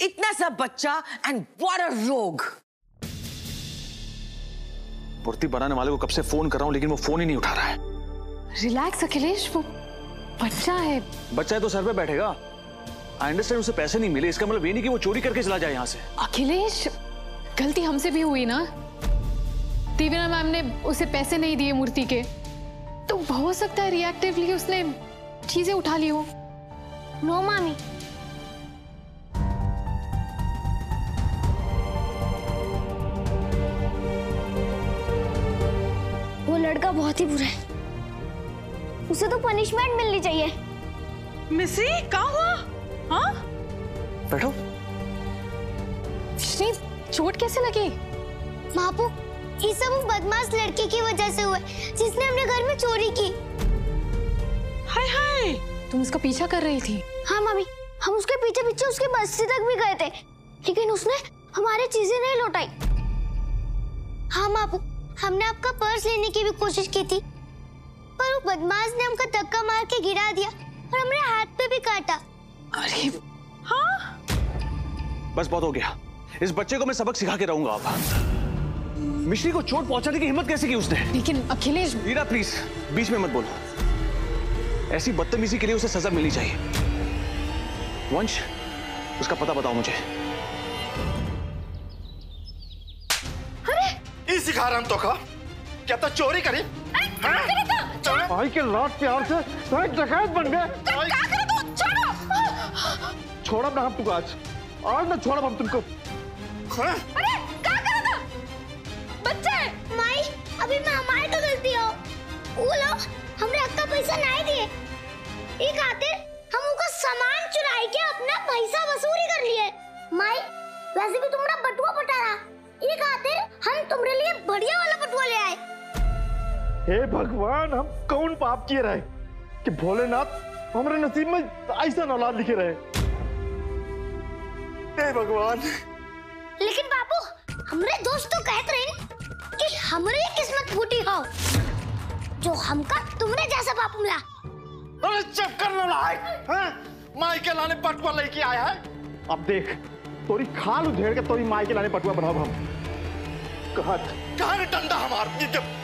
इतना सा बच्चा एंड व्हाट अ रोग मूर्ति बनाने वाले को कब से फ़ोन कर रहा हूँ लेकिन वो फ़ोन ही नहीं उठा रहा है। रिलैक्स अखिलेश वो बच्चा है। बच्चा है तो सर पे बैठेगा। आई अंडरस्टैंड उसे पैसे नहीं मिले इसका मतलब ये नहीं कि वो चोरी करके चला जाए यहाँ से। अखिलेश गलती हमसे भी हुई ना? देवीना मैम ने उसे पैसे नहीं दिए मूर्ति के। तो हो सकता है रिएक्टिवली उसने चीज़ें उठा ली हो। नो मामी लड़का बहुत ही बुरा है। उसे तो पनिशमेंट मिलनी चाहिए। मिसी क्या हुआ? हाँ? बैठो। श्री चोट कैसे लगी? बापू ये सब उस बदमाश लड़के की वजह से हुआ जिसने हमने घर में चोरी की। हाय हाय तुम उसका पीछा कर रही थी। हाँ मामी हम उसके पीछे पीछे उसके बस्ती तक भी गए थे लेकिन उसने हमारी चीज़ें नहीं लौटाई। हाँ बापू हमने आपका पर्स लेने की भी कोशिश की थी पर वो बदमाश ने हमको धक्का मार के गिरा दिया और हमने हाथ पे भी काटा। अरे हाँ? बस बहुत हो गया। इस बच्चे को मैं सबक सिखा के रहूँगा अब। मिश्री को चोट पहुँचाने की हिम्मत कैसे की उसने? लेकिन अखिलेश वीरा प्लीज़ बीच में मत बोलो। ऐसी बदतमीजी के लिए उसे सजा मिलनी चाहिए। वंश उसका पता बताओ मुझे। सिखा रहा हम तो का क्या तो? चोरी? करी भाई के लाट प्यार से सारे डकैत बन गए। छोड़ा। ना हम तुमको आज। आज ना छोड़ा हम तुमको। हाँ? माई अभी मैं हमारी तो गलती हो। वो लोग हमने आपका पैसा नहीं दिए। ये खातिर हम उनका सामान चुराई के अपना पैसा वसूली कर लिए। माई वैसे भी तुम्हारा बटुआ पटा रहा। ये खातिर हम तुम्हारे लिए बढ़िया वाला बटुआ ले आए। हे भगवान हम कौन पाप किए रहे? कि भोलेनाथ हमारे नसीब में ऐसा औलाद लिखे रहे। हे भगवान। लेकिन बाबू हमरे दोस्त तो कहते रहे कि हमरे किस्मत फूटी हो जो हमका तुमरे जैसा बापू मिला। अरे चुप कर लो लायक हाँ? माई के लाने पटुआ लेके आया है। अब देख तोरी खाल उधेड़ के तोरी माई के लाने पटुआ बनाओ हम। कहत कहाँ रे डंडा हमार? ये जब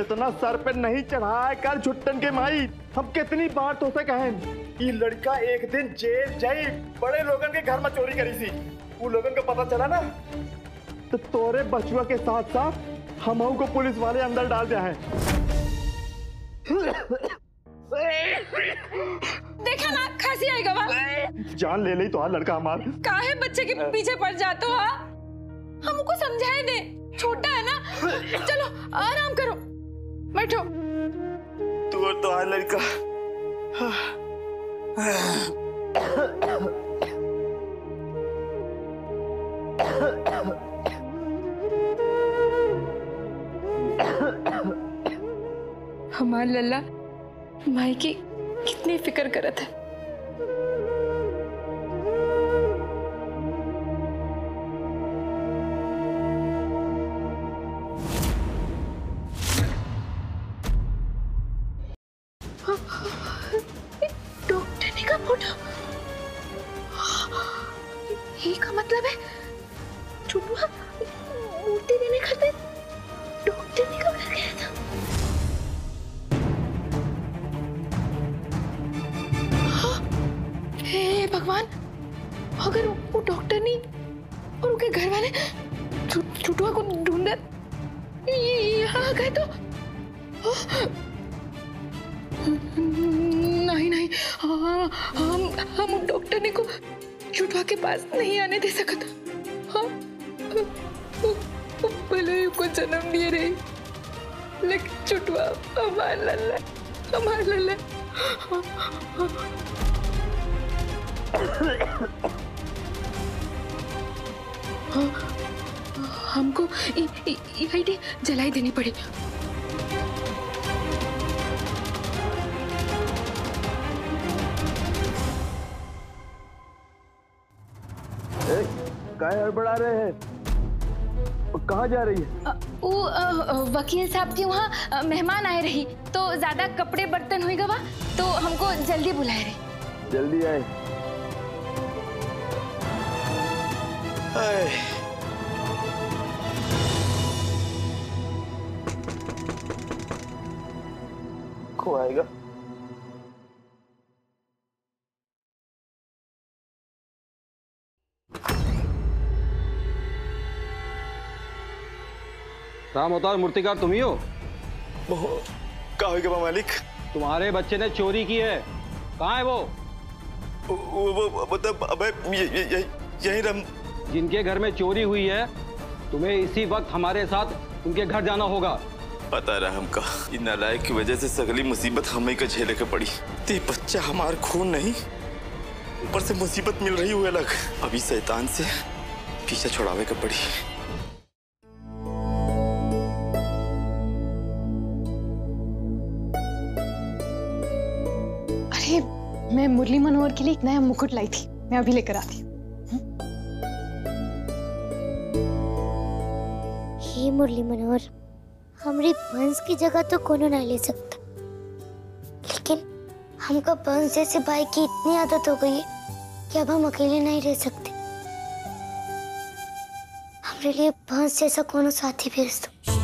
इतना सर पे नहीं चढ़ाया कर छुट्टन के माई। हम कितनी बार तो से कहें ये लड़का एक दिन जेल जाई बड़े लोगन के घर में चोरी करी थी। वो लोगन को पता चला ना? तो तोरे बचुआ के साथ साथ हम को पुलिस वाले अंदर डाल दिया है। देखा ना खांसी आएगा वहाँ जान ले ली तो हाँ लड़का हमार। काहे बच्चे के पीछे पड़ जाते हो? हाँ? हमको समझाए दे छोटा है ना? चलो आराम करो। बैठो। तू और तो हाँ लड़का। हमार लल्ला माई की कितनी फ़िक्र करत है। हाँ, हम हम डॉक्टर ने को छुटुआ के पास नहीं आने दे सकता हाँ भले ही उसको जन्म दिए रही लेकिन छुटुआ हमारा लल्ला हमारा लल्ला। हमको ये ये- ये आईडी जलाई देनी पड़ी काय हड़बड़ा रहे हैं। कहाँ जा रही है? वो वकील साहब के वहाँ मेहमान आए रही। तो ज़्यादा कपड़े बर्तन हुई गवा तो हमको जल्दी बुलाए रहे। जल्दी आए। को आएगा। राम अवतार मूर्तिकार तुम ही हो। का होगा मालिक? तुम्हारे बच्चे ने चोरी की है। कहाँ है वो? वो मतलब अबे यही रम जिनके घर में चोरी हुई है तुम्हें इसी वक्त हमारे साथ उनके घर जाना होगा। पता रहा हमका इन नालायक की वजह से सगली मुसीबत हमें का झेले के पड़ी। ते बच्चा हमार खून नहीं ऊपर से मुसीबत मिल रही हुई अलग। अभी शैतान से पीछे छोड़ावे के पड़ी। अरे, मैं मुरली मनोहर के लिए एक नया मुकुट लाई थी। मैं अभी लेकर आती हे। मुरली मनोहर, हमारी बंस की जगह तो कोनो ना ले सकता। लेकिन हमको बंस जैसे भाई की इतनी आदत हो गई है कि अब हम अकेले नहीं रह सकते। हमारे लिए बंस जैसा कोनो साथी भेज दो।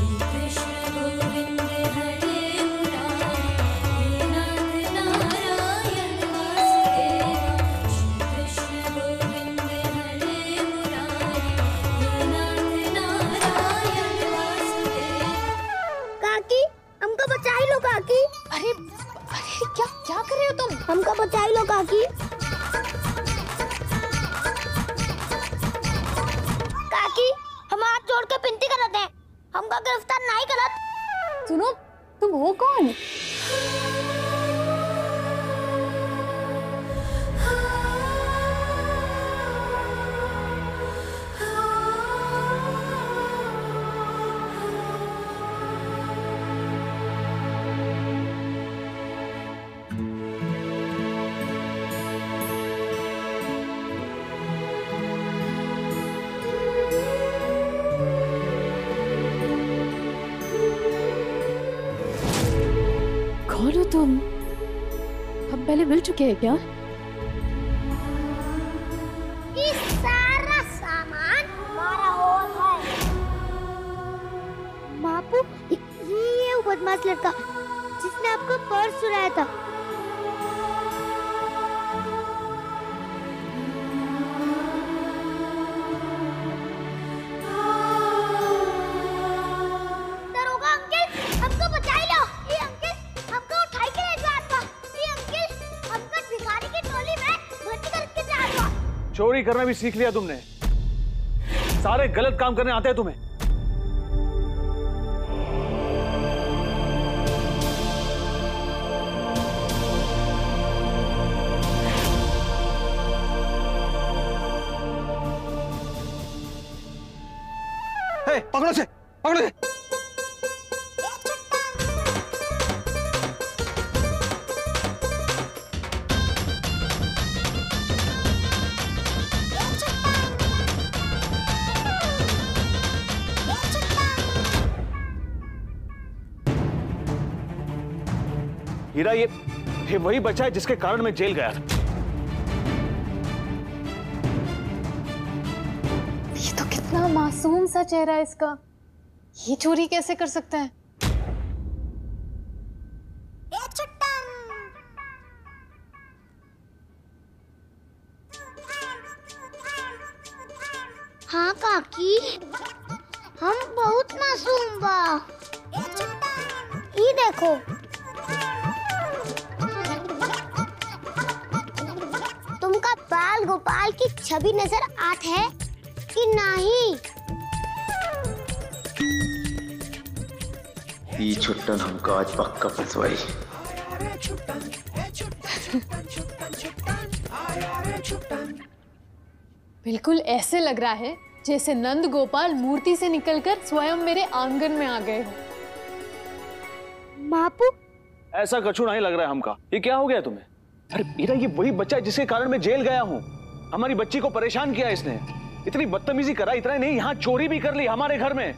हमको बचाई लो काकी। काकी, हम हाथ जोड़ के विनती करते हैं। हमका गिरफ़्तार नहीं करत। सुनो, तुम हो कौन? चुके हैं क्या? सारा सामान हमारा है। ये वो बदमाश लड़का जिसने आपका पर्स चुराया था। करना भी सीख लिया तुमने। सारे गलत काम करने आते हैं तुम्हें। पकड़ो से पकड़ो से हीरा ये ये वही बच्चा है जिसके कारण मैं जेल गया था। ये तो कितना मासूम सा चेहरा है इसका। ये चोरी कैसे कर सकता है हाँ? ई छुट्टन हमका आज पक्का फंसवाई। बिल्कुल ऐसे लग रहा है जैसे नंद गोपाल मूर्ति से निकलकर स्वयं मेरे आँगन में आ गए हो। मापू? ऐसा कछु नहीं लग रहा है हमका। ये क्या हो गया तुम्हें? अरे हीरा ये वही बच्चा है जिसके कारण मैं जेल गया हूँ। हमारी बच्ची को परेशान किया इसने। इतनी बदतमीजी करा इतना ही नहीं यहाँ चोरी भी कर ली हमारे घर में।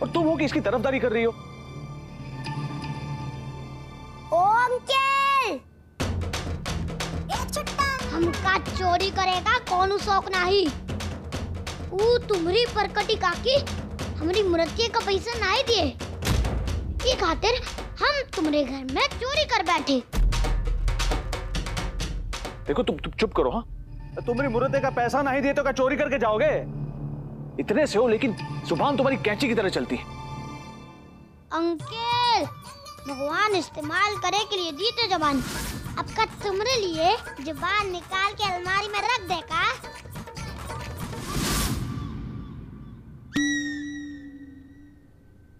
और तुम हो कि इसकी तरफदारी कर रही हो? अंकल! हमका चोरी करेगा कौन शौक नहीं? ऊ तुम्हारी परकटी काकी हमारी मुरतिये का पैसा नहीं दिए। ये खातिर हम तुम्हारे घर में चोरी कर बैठे। देखो तुम तुम चुप करो हाँ? तुम मेरी मुर्दे का पैसा नहीं दिए तो क्या चोरी करके जाओगे? इतने से हो लेकिन ज़ुबान तुम्हारी कैंची की तरह चलती है। अंकल! भगवान इस्तेमाल करे के लिए दी तो जबान। अब का तुम्हारे लिए जबान निकाल के अलमारी में रख दे का?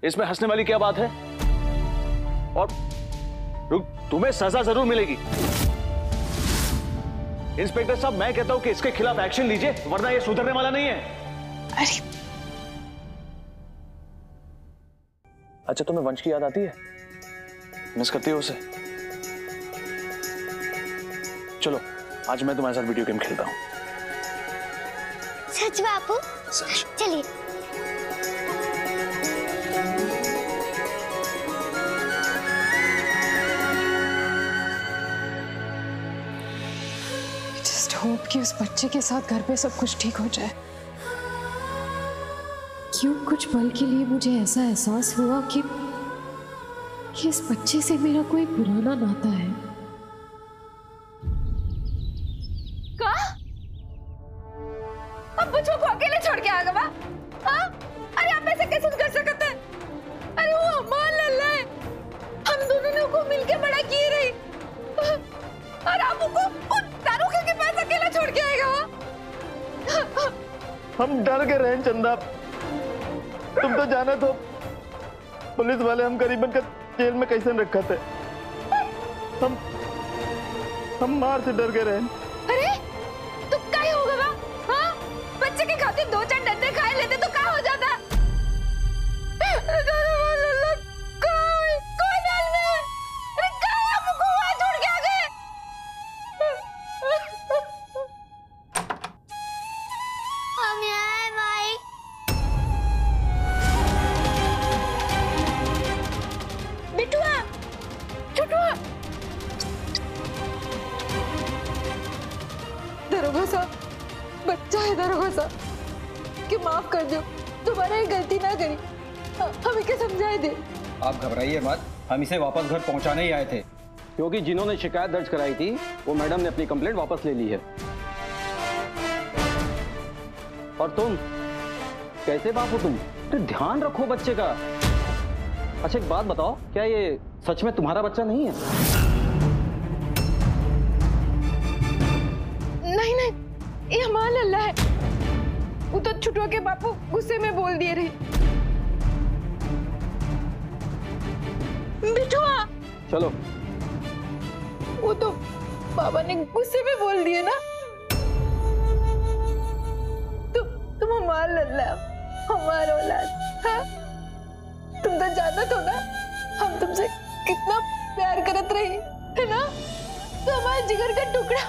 इसमें हंसने वाली क्या बात है? और रुक तुम्हें सजा ज़रूर मिलेगी। इंस्पेक्टर साहब मैं कहता हूँ कि इसके खिलाफ एक्शन लीजिए वरना ये सुधरने वाला नहीं है। अरे। अच्छा तुम्हें वंश की याद आती है? मिस करती हो उसे। चलो आज मैं तुम्हारे साथ वीडियो गेम खेलता हूँ। सच बापू? चलिए। जस्ट होप कि उस बच्चे के साथ घर पे सब कुछ ठीक हो जाए। क्यों? कुछ पल के लिए मुझे ऐसा एहसास हुआ कि कि इस बच्चे से मेरा कोई पुराना नाता है? का अब बच्चों को अकेले छोड़ के आ गवा हाँ? अरे आप ऐसे कैसे कर सकते हैं? अरे वो लल्ला है हम दोनों ने उसको मिलके बड़ा किए रही और आप उसको उस दारू के पास अकेला छोड़ के आएगा हम डर के रहे चंदा। तुम तो जाने तो पुलिस वाले हम करीबन का जेल में कैसे रखा थे। हम हम मार से डर गए रहे हम इसे वापस घर पहुँचाने ही आए थे। क्योंकि जिन्होंने शिकायत दर्ज कराई थी वो मैडम ने अपनी कंप्लेंट वापस ले ली है। और तुम? कैसे बाप हो तुम? तो ध्यान रखो बच्चे का। अच्छा एक बात बताओ क्या ये सच में तुम्हारा बच्चा नहीं है? नहीं नहीं ये हमारा लल्ला है। वो तो छुटुआ के बापू गुस्से में बोल दिए रहे। बिटुआ चलो। वो तो बाबा ने गुस्से में बोल दिए ना। तुम तुम हमारा लल्ला हमारा औलाद हाँ? तुम तो जानत हो ना हम तुमसे कितना प्यार करते रहे है ना? तो हमारे जिगर का टुकड़ा।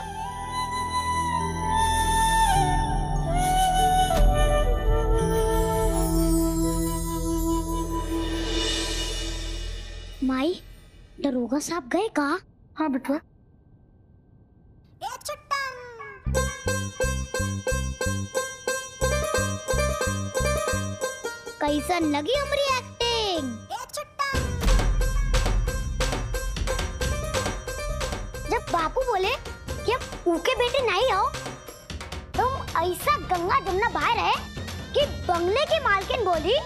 माई? दरोगा साहब गए का हाँ बिटुआ। कैसन लगी हमारी एक्टिंग जब बापू बोले कि अब ऊके बेटे नहीं आओ तुम ऐसा गंगा जमुना बाहर है कि बंगले की मालकिन बोली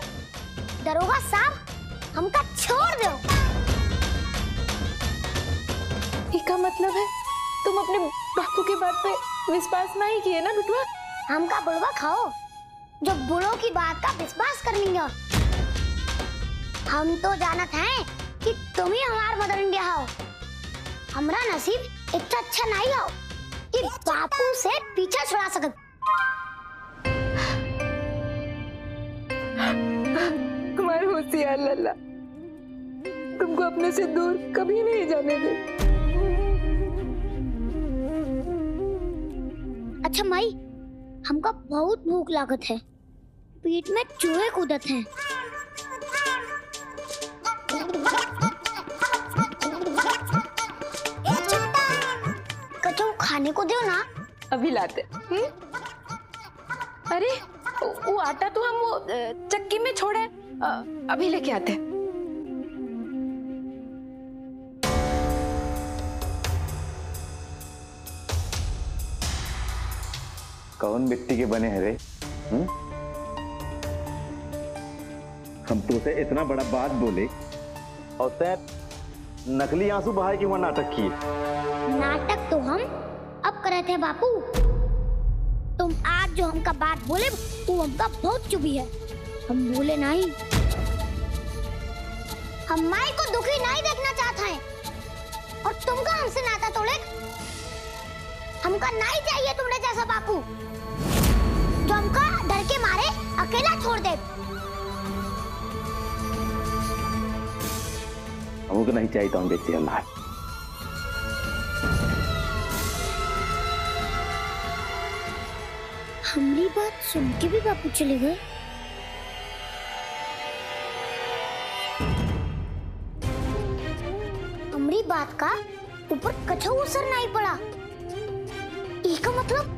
दरोगा साहब हमका छोड़ दो। इसका मतलब है तुम अपने बापू के बात पे विश्वास नहीं किए ना बिटुआ हमका बुढ़वा खाओ जो बुढ़ों की बात का विश्वास कर लेंगे। हम तो जानत हैं कि तुम ही हमार मदर इंडिया हो। हमरा नसीब इतना अच्छा नहीं हो कि बापू से पीछा छुड़ा सकत। हमारे होशियार लल्ला तुमको अपने से दूर कभी नहीं जाने दे। अच्छा माई, हमका बहुत भूख लागत है। पेट में चूहे कूदत हैं। खाने को दो ना। अभी लाते। हम्म? अरे वो आटा तो हम वो चक्की में छोड़े। अभी लेके आते। हैं कौन मिट्टी के बने हैं रे? हम तो उसे इतना बड़ा बात बोले, और तय नकली आँसू बहाए कि वह नाटक किए। नाटक तो हम अब करे थे बापू। तुम आज जो हमका बात बोले, वो हमका बहुत चुभी है। हम बोले नहीं। हम माई को दुखी नहीं देखना चाहते हैं। और तुमका हमसे नाता तोड़े। हमका नहीं चाहिए तुमने जैसा बापू जो हमका डर के मारे अकेला छोड़ दे। हमको नहीं चाहिए तो हम बेचे अल्लाह हमारी बात सुन के भी बापू चले गए। हमारी बात का ऊपर कछो असर नहीं पड़ा। इसका मतलब?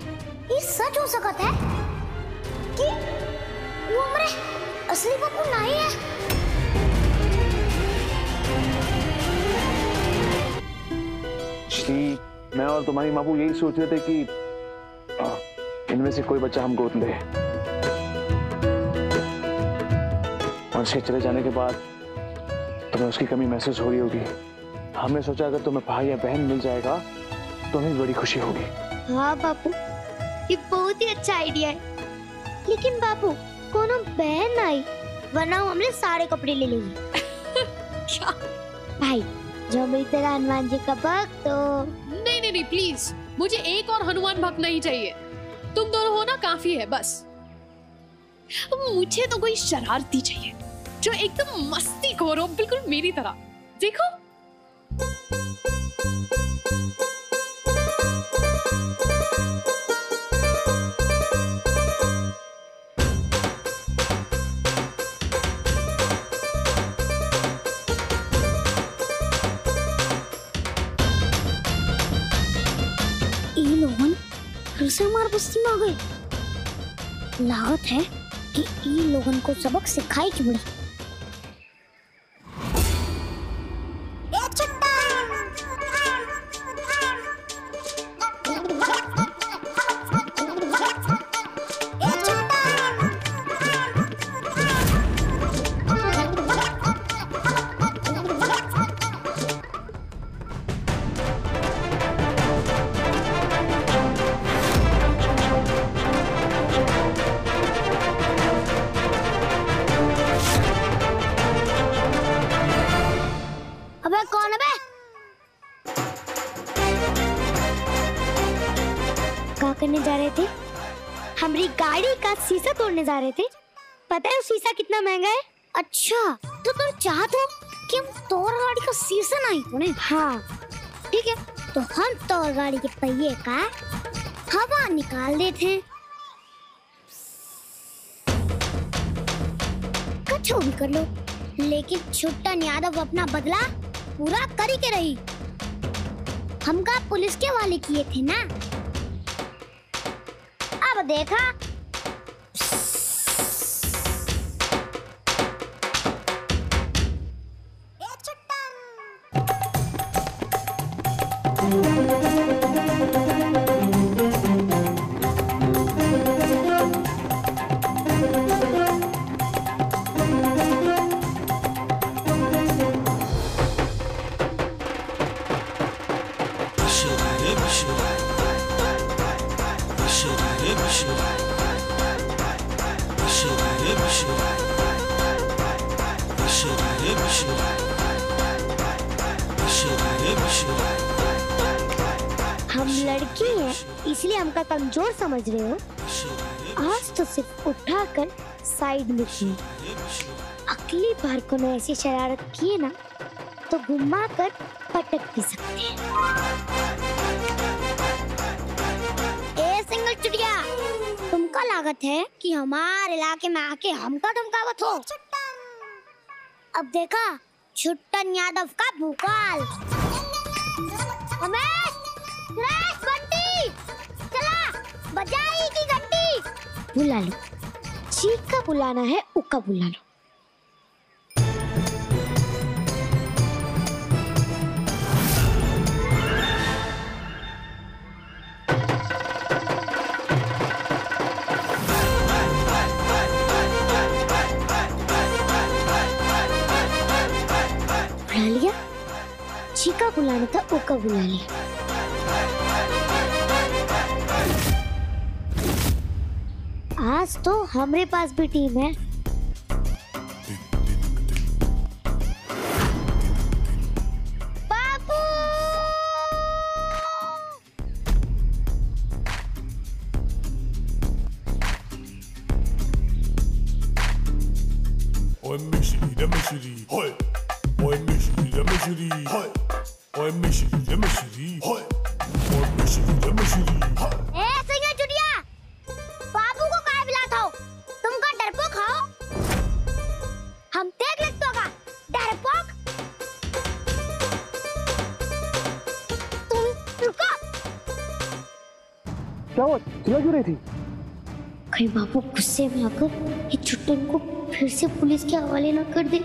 ये सच हो सकता है? कि वो हमारे असली बापू नहीं है श्री, मैं और तुम्हारी मापू यही सोच रहे थे कि इनमें से कोई बच्चा हम गोद ले। और उसके चले जाने के बाद तुम्हें उसकी कमी महसूस हो रही होगी। हमने सोचा, अगर तुम्हें भाई या बहन मिल जाएगा तो हमें बड़ी खुशी होगी। हाँ बापू। ये बहुत ही अच्छा आइडिया है। लेकिन बापू कोनो बहन आई वरना वो हमने सारे कपड़े ले लेगी भाई जो मेरी तरह हनुमान जी का भक्त तो नहीं नहीं नहीं प्लीज़ मुझे एक और हनुमान भक्त नहीं चाहिए। तुम दोनों हो ना काफ़ी है बस। मुझे तो कोई शरारती चाहिए जो एकदम मस्ती खोर हो बिल्कुल मेरी तरह। देखो फिर से में आ गए लागत है कि ये लोगों को सबक सिखाई क्यों बड़ी का शीशा तोड़ने जा रहे थे। पता है वो शीशा कितना महँगा है? अच्छा तो तुम चाहते हो कि हम तोड़ गाड़ी का शीशा नहीं तोड़े? हाँ। ठीक है तो हम तोड़ गाड़ी के पहिए का हवा निकाल देते हैं। कुछ भी कर लो लेकिन छुट्टन यादव अपना बदला पूरा करी के रही। हमका पुलिस के वाले किए थे ना? अब देखा साइड में की अगली बार को मैं ऐसी शरारत किए ना तो घुमा कर पटक भी सकते हैं। ए, सिंगल चुटिया, तुमको लागत है कि हमारे इलाके में आके हमका धमका वो थो अब देखा, छुट्टन यादव का भूकाल। चला, बजाई की घंटी। बुला लो। चीका बुलाना है उक्का बुला लो। बुला लिया चीका बुलाना था उक्का बुला लिया आज तो हमारे पास भी टीम है। फिर से पुलिस के हवाले ना कर दे।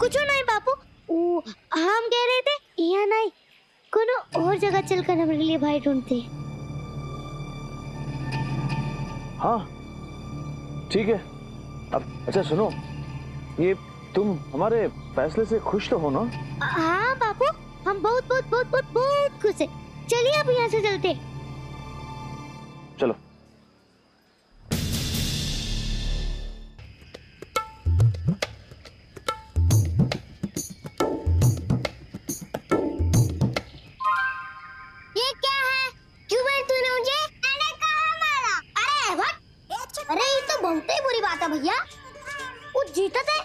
कुछ नहीं बापू। हम कह रहे थे यहाँ नहीं कोनो और जगह चलकर हमारे लिए भाई ढूंढते। हाँ ठीक है। अब अच्छा सुनो ये तुम हमारे फैसले से खुश तो हो ना? हाँ बापू हम बहुत बहुत बहुत बहुत बहुत खुश हैं। चलिए अब यहाँ से चलते। चलो। बहुत ही बुरी बात है भैया? वो जीता थे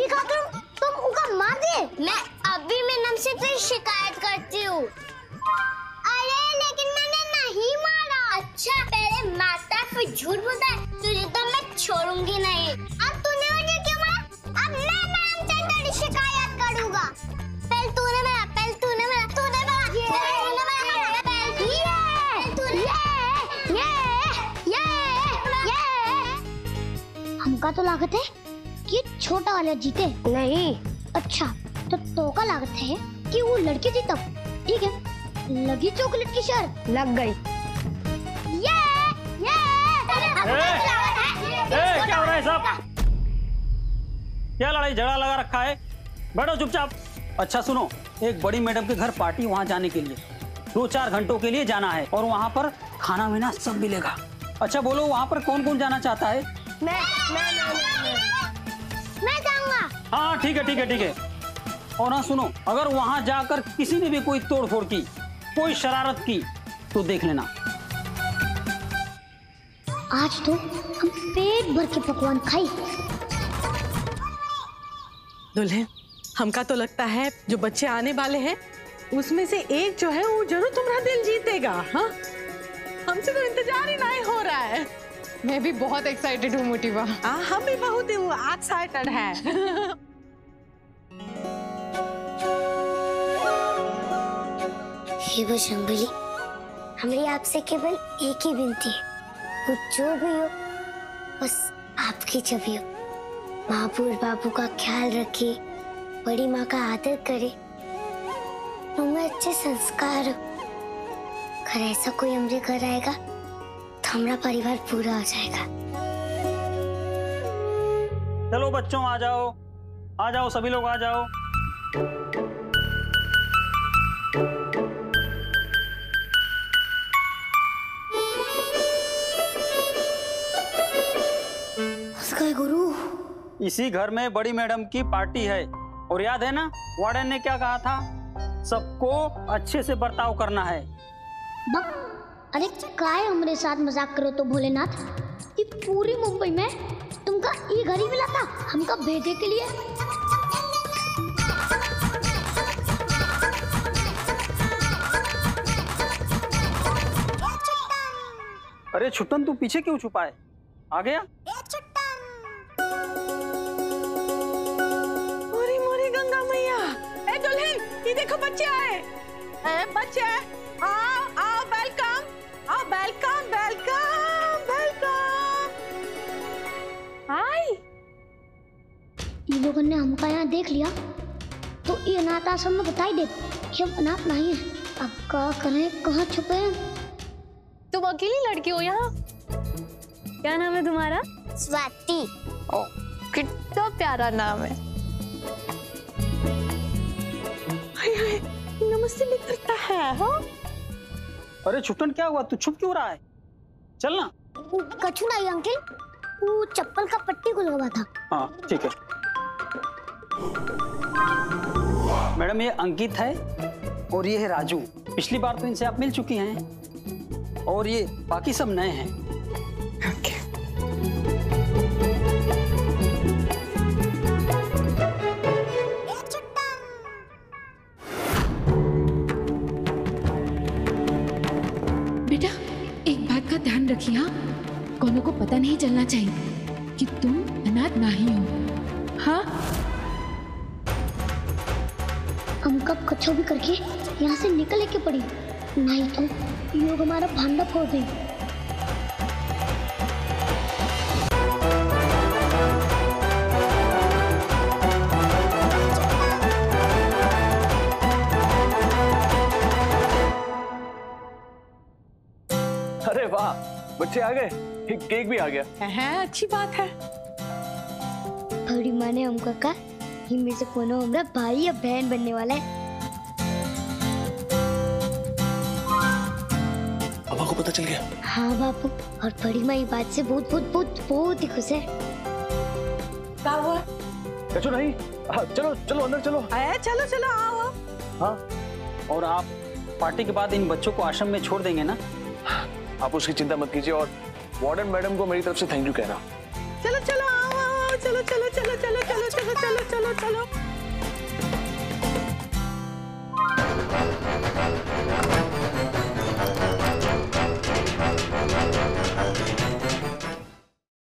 ये खाकर तुम उनका मार दिए? मैं अभी मैडम से तेरी शिकायत करती हूँ। अरे लेकिन मैंने नहीं मारा। अच्छा पहले मारता फिर झूठ बोलता तो लागत है कि छोटा वाला जीते। नहीं। अच्छा तो तो का लागत है कि वो लड़की जीता। ठीक है लगी चॉकलेट की शर्त लग गई। ये ये। ए, क्या हो रहा है सब? क्या लड़ाई झगड़ा लगा रखा है? बैठो चुपचाप। अच्छा सुनो एक बड़ी मैडम के घर पार्टी वहाँ जाने के लिए। दो चार घंटों के लिए जाना है और वहाँ पर खाना वाना सब मिलेगा। अच्छा बोलो वहाँ पर कौन कौन जाना चाहता है? मैं मैं मैं जाऊँगा। हाँ ठीक है ठीक है ठीक है। और हाँ सुनो अगर वहाँ जाकर किसी ने भी कोई तोड़ फोड़ की कोई शरारत की तो देख लेना। आज तो हम पेट भर के पकवान खाई। दुल्हन हमका तो लगता है जो बच्चे आने वाले हैं उसमें से एक जो है वो ज़रूर तुम्हारा दिल जीतेगा हाँ? हमसे तो इंतज़ार ही नहीं हो रहा है। मैं भी बहुत एक्साइटेड हूँ मोटिवा। आ, हम भी बहुत एक्साइटेड है। हे बजरंगबली हमारी आपसे केवल एक ही विनती है। वो जो भी हो बस आपकी छवि हो। महापुर बाबू का ख्याल रखे बड़ी माँ का आदर करे। उनमें अच्छे संस्कार हो। घर ऐसा कोई हमारे घर आएगा हमारा परिवार पूरा हो जाएगा। चलो बच्चों आ जाओ। आ जाओ सभी लोग आ जाओ। उसका गुरु। इसी घर में बड़ी मैडम की पार्टी है। और याद है ना वार्डन ने क्या कहा था? सबको अच्छे से बर्ताव करना है। अरे काय हमारे साथ मज़ाक करो तो भोलेनाथ? ये पूरी मुंबई में तुमका ये घर ही मिला था हमका भेजे के लिए। अरे छुट्टन तू पीछे क्यों छुपा है? आ गया? मोरी मोरी गंगा मैया। ए दुल्हन ये देखो बच्चे आए ए बच्चे आओ आओ। वेलकम वेलकम वेलकम हाय ये लोगों ने हमको यहाँ देख लिया। तो ये अनाथ आश्रम में बताई दे कि हम अनाथ नहीं है। अब क्या करें? कहाँ छुपे हैं? तुम अकेली लड़की हो यहाँ? क्या नाम है तुम्हारा? स्वाति। ओ कितना प्यारा नाम है। हाय हाय नमस्ते मित्रता है हाँ? अरे छुट्टन क्या हुआ? तू छुप क्यों रहा है? चल ना। कछु नहीं अंकल। वो चप्पल का पट्टी खुल गया था। हाँ ठीक है। मैडम ये अंकित है और ये है राजू। पिछली बार तो इनसे आप मिल चुकी हैं। और ये बाकी सब नए हैं। लोग हमारा भांडा फोड़ देंगे अरे वाह बच्चे आ गए। एक केक भी आ गया। है अच्छी बात है। बड़ी माँ ने हमको कहा कि में से कोनो हमारा भाई या बहन बनने वाला है। पापा को पता चल गया हाँ बापू और बड़ी माँ बात से बहुत बहुत बहुत बहुत ही खुश है क्या हुआ कचो नहीं चलो चलो अंदर चलो आया चलो चलो आओ हाँ और आप पार्टी के बाद इन बच्चों को आश्रम में छोड़ देंगे ना आप उसकी चिंता मत कीजिए और वार्डन मैडम को मेरी तरफ़ से थैंक यू कहना चलो चलो आओ आओ चलो चलो चलो चलो चलो चलो चलो चलो चलो